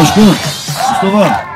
Başkanım. Mustafa.